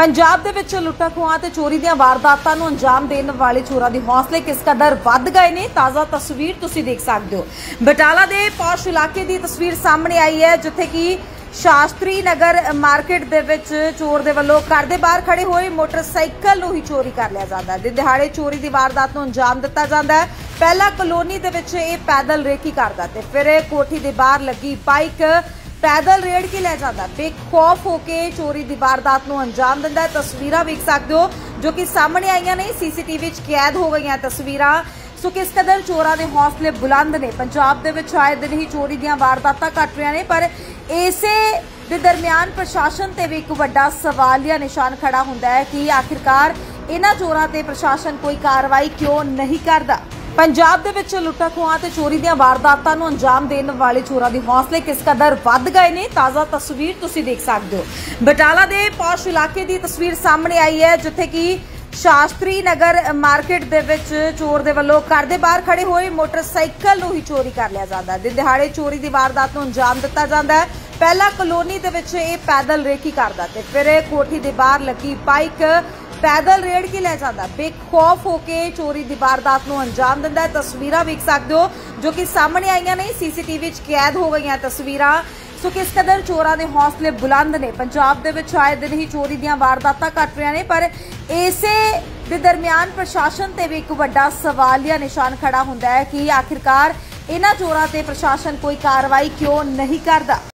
ਪੰਜਾਬ ਦੇ ਵਿੱਚ ਲੁੱਟਾਂ ਖੋਹਾਂ ਤੇ ਚੋਰੀ ਦੀਆਂ ਵਾਰਦਾਤਾਂ ਨੂੰ ਅੰਜਾਮ ਦੇਣ ਵਾਲੇ ਚੋਰਾਂ ਦੇ ਹੌਸਲੇ ਕਿਸ ਕਦਰ ਵੱਧ ਗਏ ਨੇ? ਤਾਜ਼ਾ ਤਸਵੀਰ ਤੁਸੀਂ ਦੇਖ ਸਕਦੇ ਹੋ। ਬਟਾਲਾ ਦੇ ਪੌਸ਼ ਇਲਾਕੇ ਦੀ ਤਸਵੀਰ ਸਾਹਮਣੇ ਆਈ ਹੈ, ਜਿੱਥੇ ਕਿ ਸ਼ਾਸਤਰੀ ਨਗਰ ਮਾਰਕੀਟ ਦੇ ਵਿੱਚ ਚੋਰ ਦੇ ਵੱਲੋਂ ਘਰ ਦੇ ਬਾਹਰ ਖੜੇ ਹੋਏ ਮੋਟਰਸਾਈਕਲ ਨੂੰ ਹੀ ਚੋਰੀ ਕਰ ਲਿਆ ਜਾਂਦਾ ਹੈ। ਦਿਨ ਦਿਹਾੜੇ ਚੋਰੀ ਦੀ ਵਾਰਦਾਤ ਨੂੰ ਅੰਜਾਮ ਦਿੱਤਾ ਜਾਂਦਾ ਹੈ। ਪਹਿਲਾਂ ਕਲੋਨੀ ਦੇ ਵਿੱਚ ਇਹ ਪੈਦਲ ਰੇਕੀ ਕਰਦਾ ਤੇ ਫਿਰ ਕੋਠੀ ਦੇ ਬਾਹਰ ਲੱਗੀ ਬਾਈਕ ਪੈਦਲ ਰੇੜ ਕੇ ਲੈ ਜਾਂਦਾ। ਬੇਖੌਫ ਹੋ ਕੇ ਚੋਰੀ ਦੀ ਵਾਰਦਾਤ ਨੂੰ ਅੰਜਾਮ ਦਿੰਦਾ ਹੈ। ਤਸਵੀਰਾਂ ਵੇਖ ਸਕਦੇ ਹੋ, ਜੋ ਕਿ ਸਾਹਮਣੇ ਆਈਆਂ ਨੇ। ਸੀਸੀਟੀਵੀ ਵਿੱਚ ਕੈਦ ਹੋ ਗਈਆਂ ਤਸਵੀਰਾਂ। ਸੋ ਕਿਸ ਕਦਰ ਚੋਰਾਂ ਦੇ ਹੌਸਲੇ ਬੁਲੰਦ ਨੇ? ਪੰਜਾਬ ਦੇ ਵਿੱਚ ਆਏ ਦਿਨ ਹੀ ਚੋਰੀ ਦੀਆਂ ਵਾਰਦਾਤਾਂ ਘਟ ਰਹੀਆਂ ਨੇ, ਪਰ ਇਸੇ ਦੇ ਦਰਮਿਆਨ ਪ੍ਰਸ਼ਾਸਨ ਤੇ ਵੀ ਇੱਕ ਵੱਡਾ ਸਵਾਲ ਜਾਂ ਨਿਸ਼ਾਨ ਖੜਾ ਹੁੰਦਾ ਹੈ ਕਿ ਆਖਿਰਕਾਰ ਇਹਨਾਂ ਚੋਰਾਂ ਤੇ ਪ੍ਰਸ਼ਾਸਨ ਕੋਈ ਕਾਰਵਾਈ ਕਿਉਂ ਨਹੀਂ ਕਰਦਾ? ਪੰਜਾਬ ਦੇ ਵਿੱਚ ਲੁੱਟਾਂ ਖੋਹਾਂ ਤੇ ਚੋਰੀ ਦੀਆਂ ਵਾਰਦਾਤਾਂ ਨੂੰ ਅੰਜਾਮ ਦੇਣ ਵਾਲੇ ਚੋਰਾਂ ਦੇ ਹੌਸਲੇ ਕਿਸ ਕਦਰ ਵੱਧ ਗਏ ਨੇ? ਤਾਜ਼ਾ ਤਸਵੀਰ ਤੁਸੀਂ ਦੇਖ ਸਕਦੇ ਹੋ। ਬਟਾਲਾ ਦੇ ਪੌਸ਼ ਇਲਾਕੇ ਦੀ ਤਸਵੀਰ ਸਾਹਮਣੇ ਆਈ ਹੈ, ਜਿੱਥੇ ਕਿ ਸ਼ਾਸਤਰੀ ਨਗਰ ਮਾਰਕੀਟ ਦੇ ਵਿੱਚ ਚੋਰ ਦੇ ਵੱਲੋਂ ਘਰ ਦੇ ਬਾਹਰ ਖੜੇ ਹੋਏ ਮੋਟਰਸਾਈਕਲ ਨੂੰ ਹੀ ਚੋਰੀ ਕਰ ਲਿਆ ਜਾਂਦਾ ਹੈ। ਦਿਨ ਦਿਹਾੜੇ ਚੋਰੀ ਦੀ ਵਾਰਦਾਤ ਨੂੰ ਅੰਜਾਮ ਦਿੱਤਾ ਜਾਂਦਾ ਹੈ। ਪਹਿਲਾਂ ਕਲੋਨੀ ਦੇ ਵਿੱਚ ਇਹ ਪੈਦਲ ਰੇਕੀ ਕਰਦਾ ਤੇ ਫਿਰ ਇਹ ਕੋਠੀ ਦੇ ਬਾਹਰ ਲੱਗੀ ਬਾਈਕ। ਪੈਦਲ ਰੇੜ ਕੇ ਲੈ ਜਾਂਦਾ। ਬੇਖੌਫ ਹੋ ਕੇ ਚੋਰੀ ਦੀ ਵਾਰਦਾਤ ਨੂੰ ਅੰਜਾਮ ਦਿੰਦਾ ਹੈ। ਤਸਵੀਰਾਂ ਵੇਖ ਸਕਦੇ ਹੋ, ਜੋ ਕਿ ਸਾਹਮਣੇ ਆਈਆਂ ਨੇ। ਸੀਸੀਟੀਵੀ ਵਿੱਚ ਕੈਦ ਹੋ ਗਈਆਂ ਤਸਵੀਰਾਂ। ਸੋ ਕਿਸ ਕਦਰ ਚੋਰਾਂ ਦੇ ਹੌਸਲੇ ਬੁਲੰਦ ਨੇ? ਪੰਜਾਬ ਦੇ ਵਿੱਚ ਆਏ ਦਿਨ ਹੀ ਚੋਰੀ ਦੀਆਂ ਵਾਰਦਾਤਾਂ ਘਟ ਰਹੀਆਂ ਨੇ, ਪਰ ਇਸੇ ਦੇ ਦਰਮਿਆਨ ਪ੍ਰਸ਼ਾਸਨ ਤੇ ਵੀ ਇੱਕ ਵੱਡਾ ਸਵਾਲੀਆ ਨਿਸ਼ਾਨ ਖੜਾ ਹੁੰਦਾ ਹੈ ਕਿ ਆਖਿਰਕਾਰ ਇਹਨਾਂ ਚੋਰਾਂ ਤੇ ਪ੍ਰਸ਼ਾਸਨ ਕੋਈ ਕਾਰਵਾਈ ਕਿਉਂ ਨਹੀਂ ਕਰਦਾ?